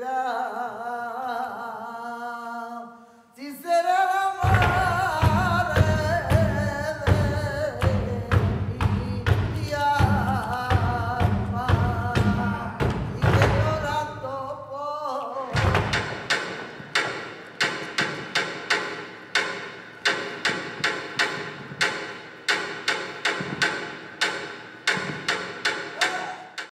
لا